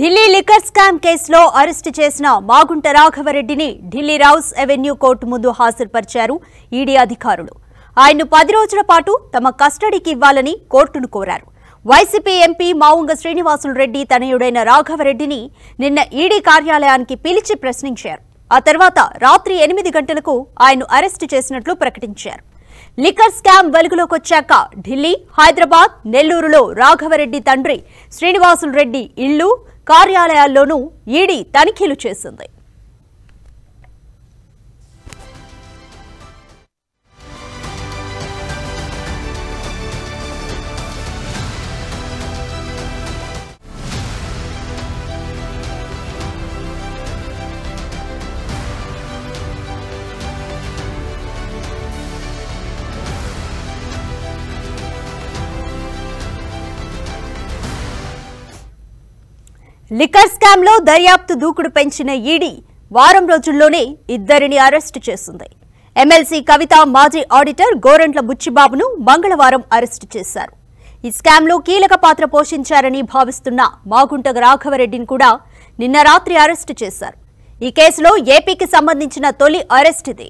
Delhi liquor scam కేసులో arrest చేసిన మాగుంట రాఘవరెడ్డిని ఢిల్లీ రౌస్ అవెన్యూ కోర్టు ముందు హాజరుపరిచారు ఈడీ అధికారులు. ఆయన్ను పది రోజుల పాటు తమ కస్టడీకి ఇవ్వాలని కోర్టును కోరారు. వైసీపీ ఎంపీ మావుంగ శ్రీనివాసులు రెడ్డి తనయుడైన రాఘవరెడ్డిని నిన్న ఈడీ కార్యాలయానికి పిలిచి ప్రశ్నించారు. ఆ తర్వాత రాత్రి ఎనిమిది గంటలకు ఆయన్ను అరెస్టు చేసినట్లు ప్రకటించారు. లిక్కర్ స్కామ్ వెలుగులోకి వచ్చాక ఢిల్లీ హైదరాబాద్ నెల్లూరులో రాఘవరెడ్డి తండ్రి శ్రీనివాసులు రెడ్డి ఇళ్ళు కార్యాలయాల్లోనూ ఈడీ తనిఖీలు చేసింది. లిక్కర్ స్కామ్లో దర్యాప్తు దూకుడు పెంచిన ఈడీ వారం రోజుల్లోనే ఇద్దరిని అరెస్టు చేసింది. ఎమ్మెల్సీ కవిత మాజీ ఆడిటర్ గోరంట్ల బుచ్చిబాబును మంగళవారం అరెస్టు చేశారు. ఈ స్కామ్లో కీలక పాత్ర పోషించారని భావిస్తున్న మాగుంట రాఘవరెడ్డిని కూడా నిన్న రాత్రి అరెస్టు చేశారు. ఈ కేసులో ఏపీకి సంబంధించిన తొలి అరెస్ట్ ఇది.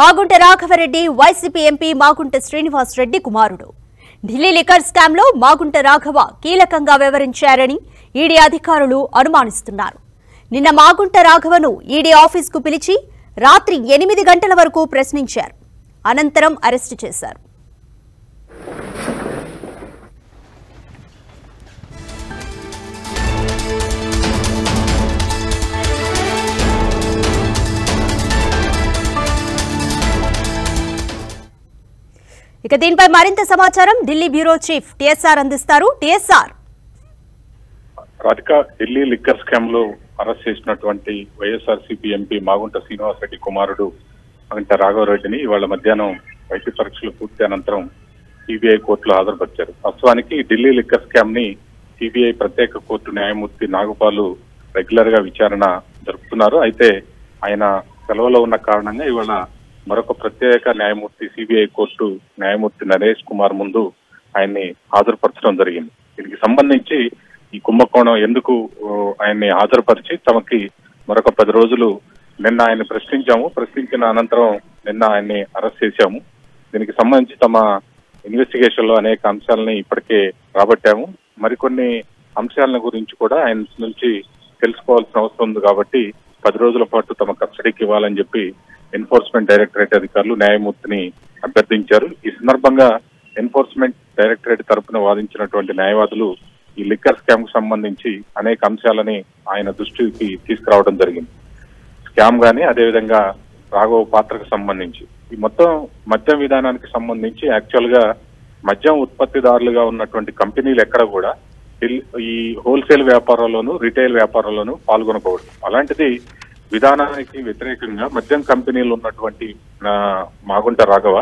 మాగుంట రాఘవరెడ్డి వైసీపీ ఎంపీ మాగుంట శ్రీనివాస్ రెడ్డి కుమారుడు. ఢిల్లీ లికర్ స్కామ్లో మాగుంట రాఘవ కీలకంగా వివరించారని ఈడీ అధికారులు అనుమానిస్తున్నారు. నిన్న మాగుంట రాఘవను ఈడీ ఆఫీస్కు పిలిచి రాత్రి ఎనిమిది గంటల వరకు ప్రశ్నించారు. అనంతరం అరెస్టు చేశారు. ఇక దీనిపై మరింత సమాచారం ఢిల్లీ బ్యూరో చీఫ్ టిఎస్ఆర్ అందిస్తారు. టిఎస్ఆర్. రాధిక ఢిల్లీ లిక్కర్ స్కామ్లో అరెస్ట్ చేసినటువంటి వైఎస్ఆర్సీపీ ఎంపీ మాగుంట శ్రీనివాసరెడ్డి కుమారుడు మాగుంట రాఘవరెడ్డిని ఇవాళ మధ్యాహ్నం వైద్య పరీక్షలు పూర్తి అనంతరం సిబిఐ కోర్టులో హాజరుపరిచారు. వాస్తవానికి ఢిల్లీ లిక్కర్ స్కామ్ని సిబిఐ ప్రత్యేక కోర్టు న్యాయమూర్తి నాగపాలు రెగ్యులర్గా విచారణ జరుపుతున్నారు. అయితే ఆయన సెలవులో ఉన్న కారణంగా ఇవాళ మరొక ప్రత్యేక న్యాయమూర్తి సిబిఐ కోర్టు న్యాయమూర్తి నరేష్ కుమార్ ముందు ఆయన్ని హాజరుపరచడం జరిగింది. దీనికి సంబంధించి ఈ కుంభకోణం ఎందుకు ఆయన్ని హాజరుపరిచి తమకి మరొక పది రోజులు నిన్న ఆయన్ని ప్రశ్నించాము. ప్రశ్నించిన అనంతరం నిన్న ఆయన్ని అరెస్ట్ చేశాము. దీనికి సంబంధించి తమ ఇన్వెస్టిగేషన్లో అనేక అంశాలని ఇప్పటికే రాబట్టాము. మరికొన్ని అంశాలను గురించి కూడా ఆయన నుంచి తెలుసుకోవాల్సిన అవసరం ఉంది కాబట్టి పది రోజుల పాటు తమ కస్టడీకి ఇవ్వాలని చెప్పి ఎన్ఫోర్స్మెంట్ డైరెక్టరేట్ అధికారులు న్యాయమూర్తిని అభ్యర్థించారు. ఈ సందర్భంగా ఎన్ఫోర్స్మెంట్ డైరెక్టరేట్ తరపున వాదించినటువంటి న్యాయవాదులు ఈ లిక్కర్ స్కామ్కు సంబంధించి అనేక అంశాలని ఆయన దృష్టికి తీసుకురావడం జరిగింది. స్కామ్ గానీ అదేవిధంగా రాఘవ పాత్రకు సంబంధించి. ఈ మొత్తం మద్యం విధానానికి సంబంధించి యాక్చువల్గా మద్యం ఉత్పత్తిదారులుగా ఉన్నటువంటి కంపెనీలు ఎక్కడ కూడా ఈ హోల్సేల్ వ్యాపారంలోను రిటైల్ వ్యాపారంలోను పాల్గొనకూడదు. అలాంటిది విధానానికి వ్యతిరేకంగా మద్యం కంపెనీలు ఉన్నటువంటి మాగుంట రాఘవ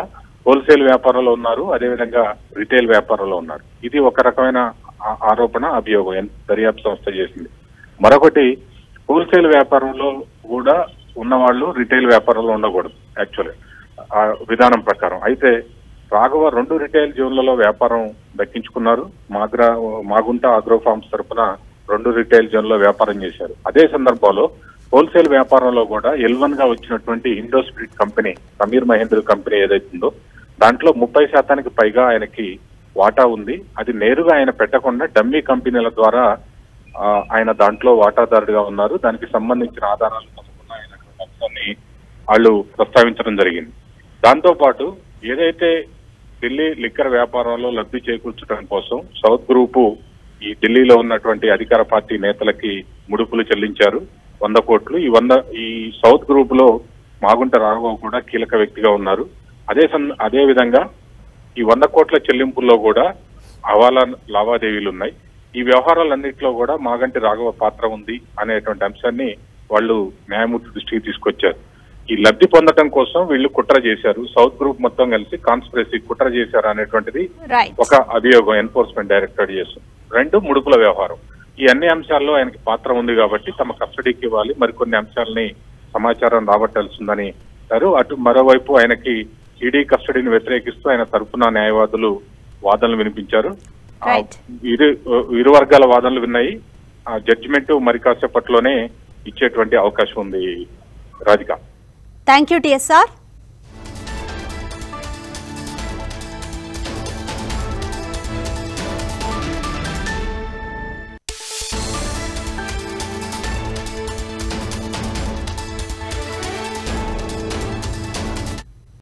హోల్సేల్ వ్యాపారంలో ఉన్నారు అదేవిధంగా రిటైల్ వ్యాపారంలో ఉన్నారు. ఇది ఒక రకమైన ఆరోపణ అభియోగం దర్యాప్తు సంస్థ చేసింది. మరొకటి హోల్సేల్ వ్యాపారంలో కూడా ఉన్నవాళ్ళు రిటైల్ వ్యాపారంలో ఉండకూడదు యాక్చువల్లీ ఆ విధానం ప్రకారం. అయితే రాఘవ రెండు రిటైల్ జోన్లలో వ్యాపారం దక్కించుకున్నారు. మాగ్రా మాగుంట ఆగ్రో ఫార్మ్స్ తరపున రెండు రిటైల్ జోన్లో వ్యాపారం చేశారు. అదే సందర్భంలో హోల్సేల్ వ్యాపారంలో కూడా ఎల్వన్గా వచ్చినటువంటి Indo Spirit company Sameer Mahendra company ఏదైతుందో దాంట్లో ముప్పై శాతానికి పైగా ఆయనకి వాటా ఉంది. అది నేరుగా ఆయన పెట్టకుండా డమ్మీ కంపెనీల ద్వారా ఆయన దాంట్లో వాటాదారుడిగా ఉన్నారు. దానికి సంబంధించిన ఆధారాలు ఆయన అంశాన్ని వాళ్ళు ప్రస్తావించడం జరిగింది. దాంతో పాటు ఏదైతే ఢిల్లీ లిక్కర్ వ్యాపారంలో లబ్ధి చేకూర్చడం కోసం సౌత్ గ్రూపు ఈ ఢిల్లీలో ఉన్నటువంటి అధికార పార్టీ నేతలకి ముడుపులు చెల్లించారు. వంద కోట్లు. ఈ వంద ఈ సౌత్ గ్రూప్లో మాగుంట రాఘవ కూడా కీలక వ్యక్తిగా ఉన్నారు. అదే సం- అదే విధంగా ఈ వంద కోట్ల చెల్లింపుల్లో కూడా హవాలా లావాదేవీలు ఉన్నాయి ఈ వ్యవహారాలన్నింటిలో కూడా మాగంటి రాఘవ పాత్ర ఉంది అనేటువంటి అంశాన్ని వాళ్ళు న్యాయమూర్తి దృష్టికి తీసుకొచ్చారు. ఈ లబ్ధి పొందడం కోసం వీళ్ళు కుట్ర చేశారు. సౌత్ గ్రూప్ మొత్తం కలిసి కాన్స్పిరసీ కుట్ర చేశారు అనేటువంటిది ఒక అభియోగం ఎన్ఫోర్స్మెంట్ డైరెక్టరేట్ చేస్తుంది. రెండు ముడుపుల వ్యవహారం. ఈ అన్ని అంశాల్లో ఆయనకి పాత్ర ఉంది కాబట్టి తమ కస్టడీకి ఇవ్వాలి. మరికొన్ని అంశాలని సమాచారం రాబట్టాల్సిందని అంటారు అటు మరోవైపు ఆయనకి ఈడీ కస్టడీని వ్యతిరేకిస్తూ ఆయన తరపున న్యాయవాదులు వాదనలు వినిపించారు. ఇరు ఇరు వర్గాల వాదనలు విన్నాయి. ఆ జడ్జిమెంట్ మరి కాసేపట్లోనే ఇచ్చేటువంటి అవకాశం ఉంది రాధిక. Thank you TSR